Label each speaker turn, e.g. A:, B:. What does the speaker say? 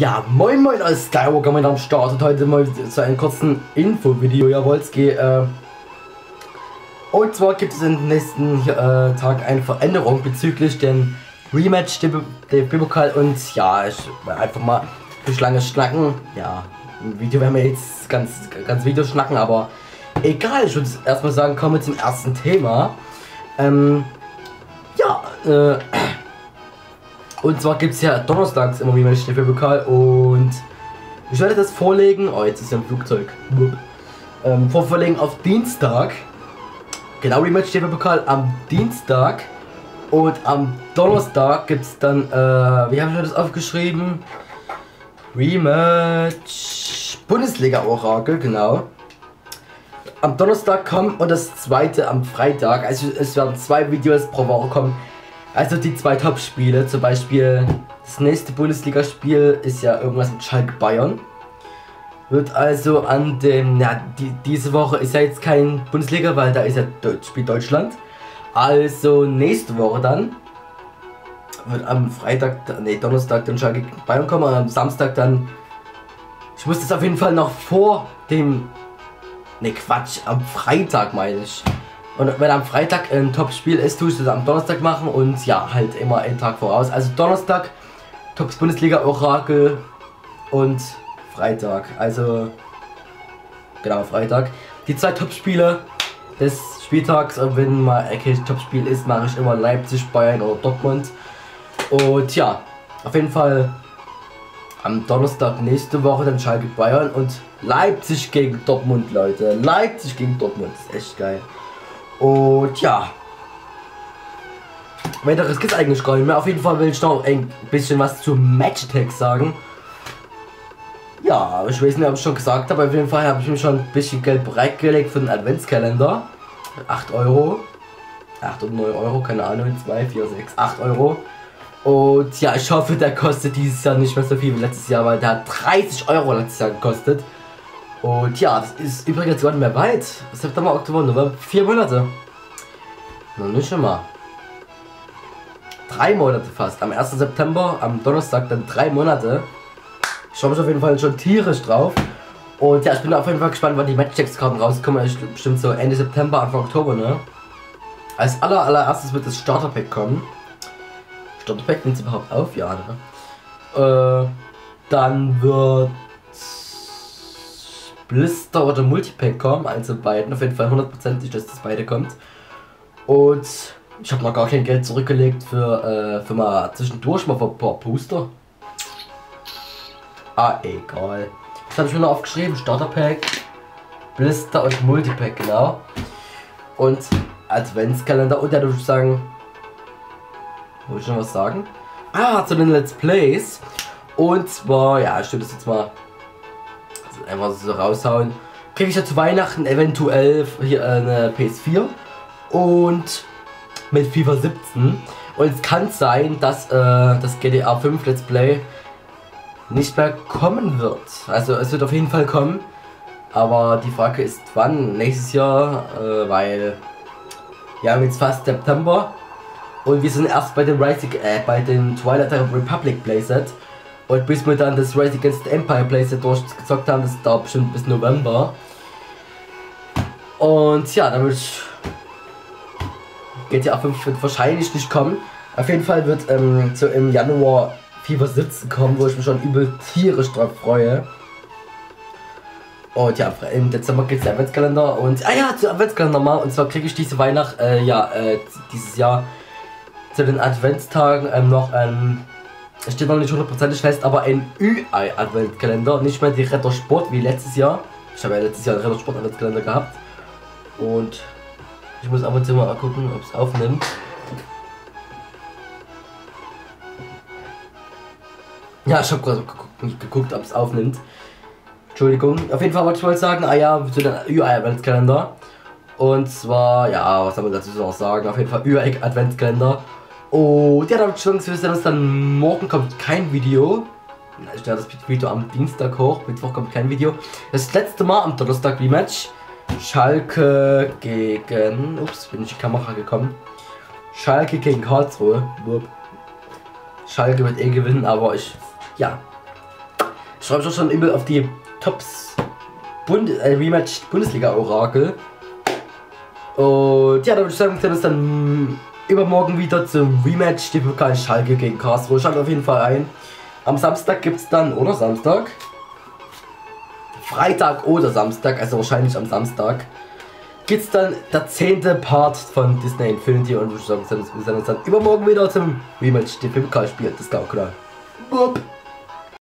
A: Ja, moin moin als Skywalker mein am Start und heute mal zu einem kurzen Info-Video, Jawolski. Äh, und zwar gibt es in den nächsten äh, Tag eine Veränderung bezüglich den Rematch der Bibokal und ja, ich einfach mal für lange schnacken. Ja, im Video werden wir jetzt ganz, ganz Video schnacken, aber egal, ich würde erstmal sagen, kommen wir zum ersten Thema. Ähm, ja, äh, und zwar gibt es ja donnerstags immer wieder Staffelpokal und ich werde das vorlegen. Oh, jetzt ist ja ein Flugzeug. Ähm, vorverlegen auf Dienstag. Genau, Rematch Staffelpokal am Dienstag. Und am Donnerstag gibt es dann, äh, wie habe ich das aufgeschrieben? Rematch Bundesliga Orakel, genau. Am Donnerstag kommen und das zweite am Freitag. Also es werden zwei Videos pro Woche kommen. Also die zwei Top-Spiele, zum Beispiel das nächste Bundesligaspiel ist ja irgendwas mit Schalke Bayern. Wird also an dem, ja, die, diese Woche ist ja jetzt kein Bundesliga, weil da ist ja Spiel Deutschland. Also nächste Woche dann wird am Freitag, nee, Donnerstag dann Schalke Bayern kommen und am Samstag dann, ich muss das auf jeden Fall noch vor dem, ne Quatsch, am Freitag meine ich. Und wenn am Freitag ein Top-Spiel ist, tue ich das am Donnerstag machen und ja, halt immer einen Tag voraus. Also Donnerstag, Tops Bundesliga Orakel und Freitag. Also, genau, Freitag. Die zwei Top-Spiele des Spieltags und wenn mal ein Top-Spiel ist, mache ich immer Leipzig, Bayern oder Dortmund. Und ja, auf jeden Fall am Donnerstag nächste Woche dann Schalke Bayern und Leipzig gegen Dortmund, Leute. Leipzig gegen Dortmund, ist echt geil. Und ja. Weiteres gibt es eigentlich gar nicht mehr. Auf jeden Fall will ich noch ein bisschen was zu Match-Text sagen. Ja, ich weiß nicht, ob ich schon gesagt habe. Auf jeden Fall habe ich mir schon ein bisschen Geld bereitgelegt für den Adventskalender. 8 Euro. 8 oder 9 Euro, keine Ahnung. 2, 4, 6, 8 Euro. Und ja, ich hoffe, der kostet dieses Jahr nicht mehr so viel wie letztes Jahr, weil der hat 30 Euro letztes Jahr gekostet. Und ja, das ist übrigens gar nicht mehr weit. September, Oktober, November, vier Monate. Noch nicht immer. Drei Monate fast. Am 1. September, am Donnerstag, dann drei Monate. Ich freue mich auf jeden Fall schon tierisch drauf. Und ja, ich bin auf jeden Fall gespannt, wann die Matchchecks-Karten rauskommen. Ich bestimmt so Ende September, Anfang Oktober, ne? Als aller, allererstes wird das Starterpack kommen. Starterpack nimmt es überhaupt auf? Ja, ne? Äh, dann wird Blister oder Multipack kommen, also beiden. Auf jeden Fall hundertprozentig, dass das beide kommt. Und ich habe noch gar kein Geld zurückgelegt für, äh, für mal zwischendurch mal für ein paar Booster. Ah, egal. Das habe ich mir noch aufgeschrieben. Starterpack, Blister und Multipack, genau. Und Adventskalender. Und ja, würde ich sagen, wollte ich noch was sagen? Ah, zu den Let's Plays. Und zwar, ja, ich tue das jetzt mal einfach so raushauen. Kriege ich ja zu Weihnachten eventuell hier eine PS4 und mit FIFA 17. Und es kann sein, dass äh, das GTA 5 Let's Play nicht mehr kommen wird. Also es wird auf jeden Fall kommen. Aber die Frage ist wann? Nächstes Jahr, äh, weil wir haben jetzt fast September und wir sind erst bei dem Rising, äh, bei dem Twilight Republic Playset. Und bis wir dann das Race Against the Empire Playset durchgezockt haben, das dauert bestimmt bis November. Und ja, ich GTA 5 wird wahrscheinlich nicht kommen. Auf jeden Fall wird ähm, so im Januar FIFA 17 kommen, wo ich mich schon übel tierisch drauf freue. Und ja, im Dezember geht es der Adventskalender und ah ja, zu Adventskalender mal. Und zwar kriege ich diese Weihnacht, äh, ja, äh, dieses Jahr zu den Adventstagen ähm, noch ein es steht noch nicht hundertprozentig fest, aber ein Ü-Ei-Adventkalender, nicht mehr die Retter Sport wie letztes Jahr. Ich habe ja letztes Jahr einen Retter Sport Adventskalender gehabt. Und ich muss ab und zu mal gucken, ob es aufnimmt. Ja, ich habe gerade geguckt, ob es aufnimmt. Entschuldigung. Auf jeden Fall wollte ich mal sagen, ah ja, zu den Ü-Ei-Adventskalender. Und zwar, ja, was soll man dazu noch sagen? Auf jeden Fall Ü-Ei-Adventskalender. Und ja, damit schon wir sehen uns dann morgen kommt kein Video. Ich stelle das Video am Dienstag hoch, Mittwoch kommt kein Video. Das letzte Mal am Donnerstag Rematch. Schalke gegen. Ups, bin ich die Kamera gekommen. Schalke gegen Karlsruhe. Schalke wird eh gewinnen, aber ich. Ja. Schreibe ich schon immer auf die Tops Bund äh, Rematch Bundesliga Orakel. Und ja, da würde ich sagen, wir sehen uns dann übermorgen wieder zum Rematch die Pokal Schalke gegen Karlsruhe. Schaut auf jeden Fall ein. Am Samstag gibt es dann, oder Samstag? Freitag oder Samstag, also wahrscheinlich am Samstag, gibt es dann der zehnte Part von Disney Infinity und wir sehen uns dann übermorgen wieder zum Rematch, die Pokal spielt, das ist auch klar. Boop.